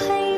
hay